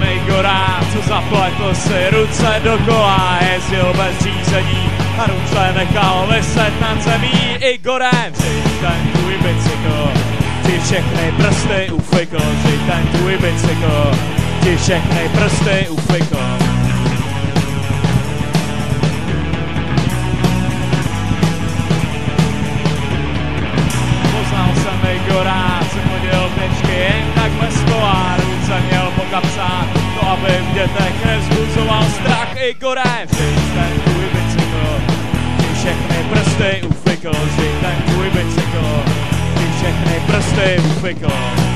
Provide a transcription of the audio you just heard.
Igora, co zapletl si ruce do kola, jezdil bez řízení a ruce nechal vyset nad zemí. Igorem, si ten tvůj bicykl, ti všechny prsty ufikl, si ten tvůj bicykl, ti všechny prsty ufikl. Strach. Igore, vždyť ten tvůj bicykl, ti všechny prsty ufikl, vždyť ten tvůj bicykl, ti všechny prsty ufikl.